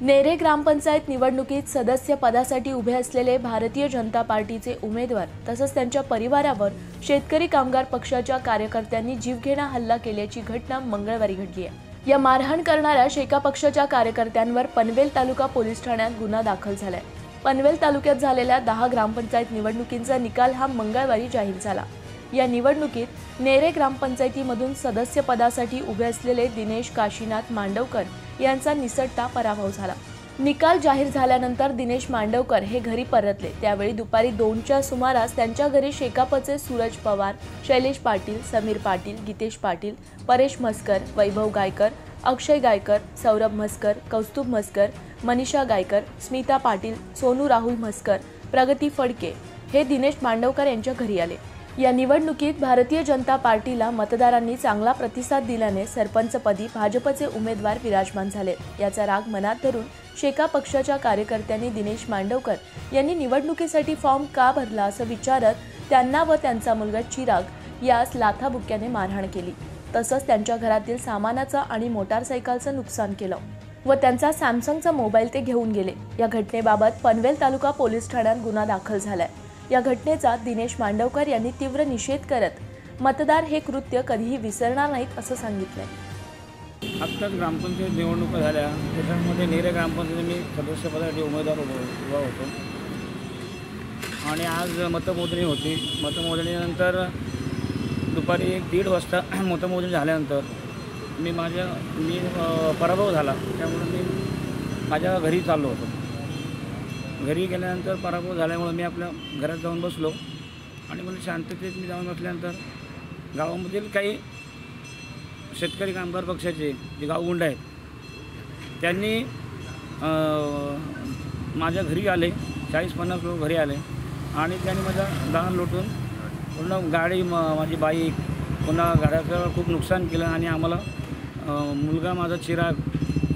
नेरे ग्रामपंचायत निवडणुकीत सदस्य पदासाठी उभे असलेले भारतीय जनता पार्टीचे उमेदवार तसंच त्यांच्या परिवारावर शेतकरी कामगार पक्षाच्या कार्यकर्त्यांनी जीवघेणा हल्ला केल्याची घटना मंगळवारी घडली आहे. या मारहाण करणाऱ्या शेका पक्षाच्या कार्यकर्त्यांवर पनवेल तालुका पोलीस ठाण्यात गुन्हा दाखल झालाय. पनवेल तालुक्यात झालेल्या दहा ग्रामपंचायत निवडणुकींचा निकाल हा मंगळवारी जाहीर झाला. या निवडणुकीत नेरे ग्रामपंचायतीमधून सदस्यपदासाठी उभे असलेले दिनेश काशीनाथ मांडवकर यांचा निसटता पराभव झाला. निकाल जाहीर झाल्यानंतर दिनेश मांडवकर हे घरी परतले. त्यावेळी दुपारी दोनच्या सुमारास त्यांच्या घरी शेकापचे सूरज पवार शैलेश पाटील समीर पाटील गीतेश पाटील परेश म्हस्कर वैभव गायकर अक्षय गायकर सौरभ म्हस्कर कौस्तुभ मस्कर मनीषा गायकर स्मिता पाटील सोनू राहुल म्हस्कर प्रगती फडके हे दिनेश मांडवकर यांच्या घरी आले. या निवडणुकीत भारतीय जनता पार्टीला मतदारांनी चांगला प्रतिसाद दिल्याने सरपंचपदी भाजपचे उमेदवार विराजमान झाले. याचा राग मनात धरून शेका पक्षाच्या कार्यकर्त्यांनी दिनेश मांडवकर यांनी निवडणुकीसाठी फॉर्म का भरला असं विचारत त्यांना व त्यांचा मुलगा चिराग यास लाथाबुक्याने मारहाण केली. तसंच त्यांच्या घरातील सामानाचं आणि मोटारसायकलचं नुकसान केलं व त्यांचा सॅमसंगचा मोबाईल ते घेऊन गेले. या घटनेबाबत पनवेल तालुका पोलीस ठाण्यात गुन्हा दाखल झालाय. या घटनेचा दिनेश मांडवकर यांनी तीव्र निषेध करत मतदार हे कृत्य कधीही विसरणार नाहीत असं सांगितलं आत्ताच ग्रामपंचायत निवडणुका झाल्या. त्याच्यामध्ये नेरे ग्रामपंचायत मी सदस्यपदासाठी उमेदवार उभा होतो. आणि आज मतमोजणी होती. मतमोजणीनंतर दुपारी एक दीड वाजता मतमोजणी झाल्यानंतर मी माझ्या मी पराभव झाला. त्यामुळे मी माझ्या घरी चाललो होतो. घरी गेल्यानंतर पराभव झाल्यामुळं मी आपल्या घरात जाऊन बसलो. आणि मला शांततेत मी जाऊन बसल्यानंतर गावामधील काही शेतकरी कामगार पक्षाचे जे गावगुंड आहेत त्यांनी माझ्या घरी आले चाळीस पन्नास लोक घरी आले. आणि त्यांनी माझा दान लुटून पूर्ण गाडी म माझी बाईक पुन्हा गाड्याचं खूप नुकसान केलं आणि आम्हाला मुलगा माझा चिराग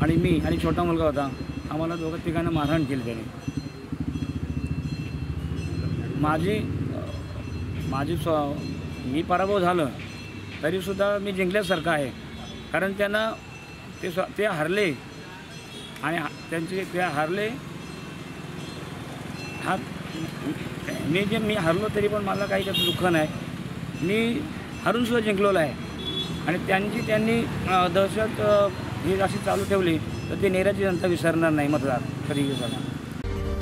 आणि मी आणि छोटा मुलगा होता आम्हाला दोघं तिघांना मारहाण केली त्याने. माझी माझी स्व मी पराभव झालं तरीसुद्धा मी जिंकल्यासारखं आहे. कारण त्यांना ते स्व ते हरले. आणि त्यांचे ते हरले. हा मी जे मी हरलो तरी पण मला काही त्याचं दुःख नाही. मी हरूनसुद्धा जिंकलेलो आहे. आणि त्यांची त्यांनी दहशत ही अशी चालू ठेवली तर ते नेहराची जनता विसरणार नाही मतदार. कधी विसरणार